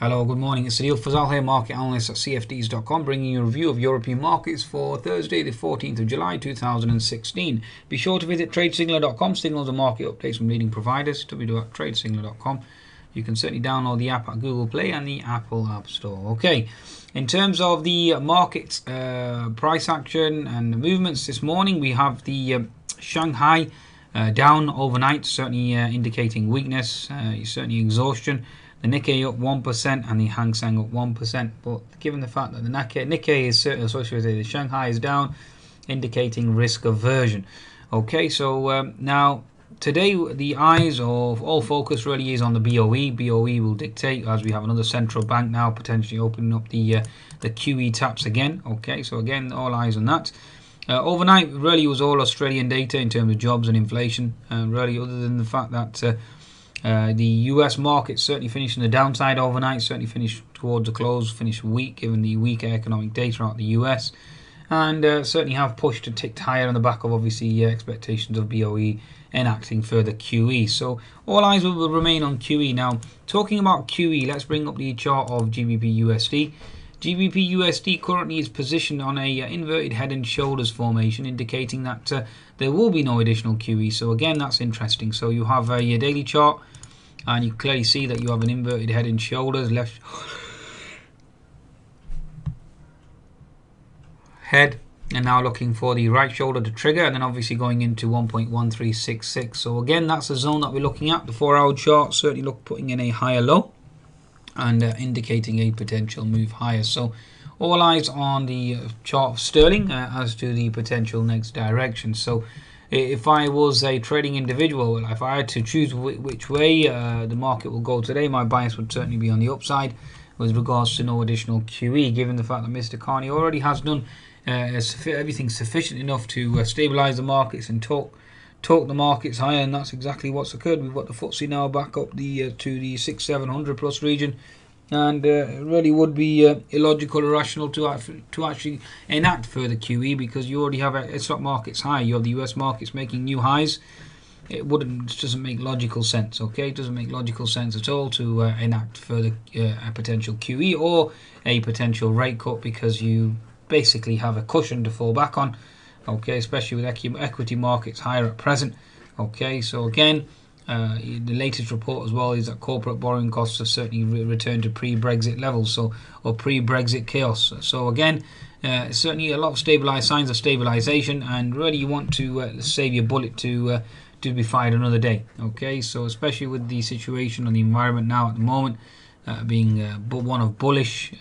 Hello, good morning. It's Adil Fazal here, market analyst at CFDs.com, bringing you a review of European markets for Thursday, the 14th of July 2016. Be sure to visit TradeSignal.com, signals and market updates from leading providers, www.tradesignal.com. You can certainly download the app at Google Play and the Apple App Store. Okay, in terms of the market uh, price action and the movements this morning, we have the uh, Shanghai uh, down overnight, certainly uh, indicating weakness, uh, certainly exhaustion. The Nikkei up 1% and the Hang Seng up 1%. But given the fact that the Nikkei, Nikkei is certainly associated with the Shanghai is down, indicating risk aversion. Okay, so um, now today the eyes of all focus really is on the BOE. BOE will dictate as we have another central bank now potentially opening up the uh, the QE taps again. Okay, so again all eyes on that. Uh, overnight really was all Australian data in terms of jobs and inflation. Uh, really, other than the fact that uh, the US market certainly finished on the downside overnight, certainly finished towards the close, finished weak given the weaker economic data out the US, and uh, certainly have pushed and ticked higher on the back of obviously uh, expectations of BOE enacting further QE. So all eyes will remain on QE. Now, talking about QE, let's bring up the chart of GBP USD. GBP USD currently is positioned on a uh, inverted head and shoulders formation, indicating that uh, there will be no additional QE. So again, that's interesting. So you have a daily chart and you clearly see that you have an inverted head and shoulders left head and now looking for the right shoulder to trigger and then obviously going into 1.1366 so again that's the zone that we're looking at the four hour chart certainly look putting in a higher low and uh, indicating a potential move higher so all eyes on the uh, chart of sterling uh, as to the potential next direction so if I was a trading individual, if I had to choose which way uh, the market will go today, my bias would certainly be on the upside with regards to no additional QE, given the fact that Mr. Carney already has done uh, everything sufficient enough to uh, stabilise the markets and talk talk the markets higher, and that's exactly what's occurred. We've got the FTSE now back up the uh, to the six seven hundred plus region and uh, it really would be uh, illogical, irrational to to actually enact further QE because you already have a, stock markets high. You have the U.S. markets making new highs. It wouldn't it doesn't make logical sense. Okay, it doesn't make logical sense at all to uh, enact further uh, a potential QE or a potential rate cut because you basically have a cushion to fall back on. Okay, especially with equity markets higher at present. Okay, so again uh, the latest report as well is that corporate borrowing costs have certainly re- returned to pre-Brexit levels, so or pre-Brexit chaos. So again, uh, certainly a lot of stabilized signs of stabilization, and really you want to uh, save your bullet to uh, to be fired another day. Okay, so especially with the situation on the environment now at the moment uh, being uh, one of bullish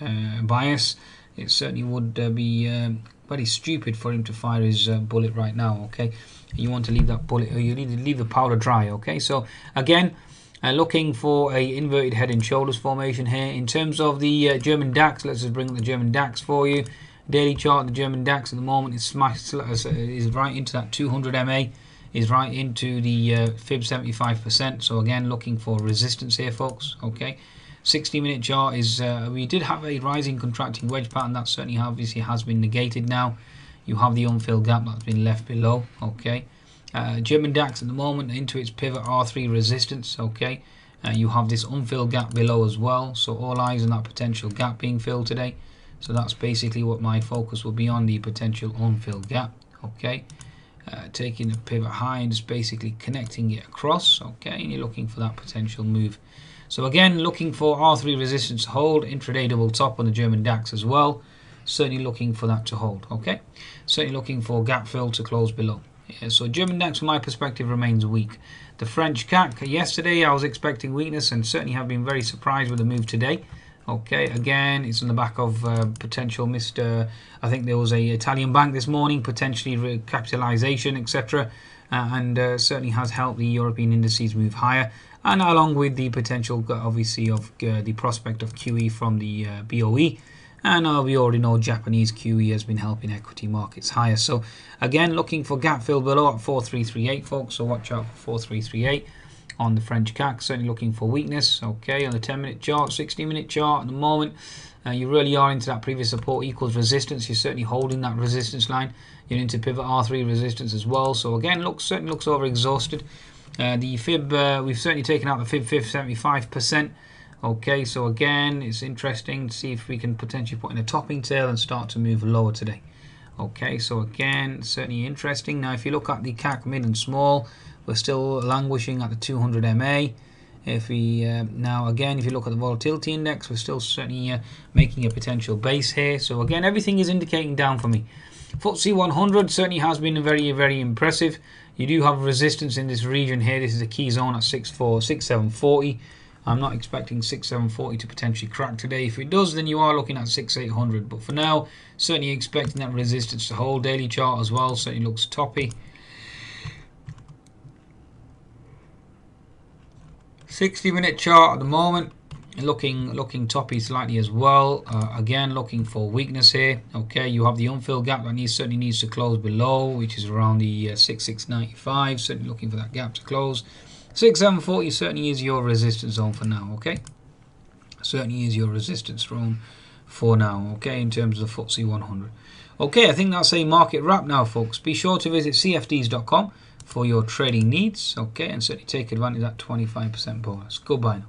bias, it certainly would be um, very stupid for him to fire his bullet right now. Okay? You want to leave that bullet you need to leave the powder dry okay? So again uh, looking for a inverted head and shoulders formation here. In terms of the uh, German DAX let's just bring up the German DAX for you. Daily chart the German DAX at the moment is smashed uh, is right into that 200 MA is right into the uh, fib 75% so again looking for resistance here folks okay 60 minute chart is uh, we did have a rising contracting wedge pattern. That certainly obviously has been negated now. You have the unfilled gap that's been left below okay? Uh, German DAX at the moment into its pivot R3 resistance okay? Uh, you have this unfilled gap below as well so all eyes on that potential gap being filled today. So that's basically what my focus will be on the potential unfilled gap okay? Uh, taking the pivot high and just basically connecting it across okay? And you're looking for that potential move so again looking for R3 resistance hold intraday double top on the German DAX as well. Certainly looking for that to hold okay? Certainly looking for gap fill to close below. Yeah, so German DAX from my perspective remains weak. The French CAC yesterday I was expecting weakness and certainly have been very surprised with the move today. Okay again it's on the back of uh, potential Mr I think there was a Italian bank this morning potentially recapitalization etc and uh, certainly has helped the European indices move higher and along with the potential obviously of uh, the prospect of QE from the uh, BOE and uh, we already know Japanese QE has been helping equity markets higher. So again, looking for gap fill below at 4338, folks. So watch out for 4338 on the French CAC. Certainly looking for weakness. Okay, on the 10 minute chart, 60 minute chart at the moment. Uh, you really are into that previous support equals resistance. You're certainly holding that resistance line. You're into pivot R3 resistance as well. So again, looks certainly looks over exhausted. Uh, the fib, uh, we've certainly taken out the fib 75%. Okay, so again, it's interesting to see if we can potentially put in a topping tail and start to move lower today. Okay, so again, certainly interesting. Now, if you look at the CAC mid and small, we're still languishing at the 200 MA. If we uh, now again, if you look at the volatility index, we're still certainly uh, making a potential base here. So again, everything is indicating down for me. FTSE 100 certainly has been very, very impressive. You do have resistance in this region here. This is a key zone at 6.4, 6.740. I'm not expecting 6740 to potentially crack today. If it does, then you are looking at 6800. But for now, certainly expecting that resistance to hold. Daily chart as well certainly looks toppy. 60 minute chart at the moment looking looking toppy slightly as well uh, again looking for weakness here okay you have the unfilled gap that needs certainly needs to close below which is around the uh, 6695 certainly looking for that gap to close 6740 certainly is your resistance zone for now, okay? Certainly is your resistance zone for now, okay, in terms of the FTSE 100. Okay, I think that's a market wrap now, folks. Be sure to visit cfds.com for your trading needs, okay, and certainly take advantage of that 25% bonus. Goodbye now.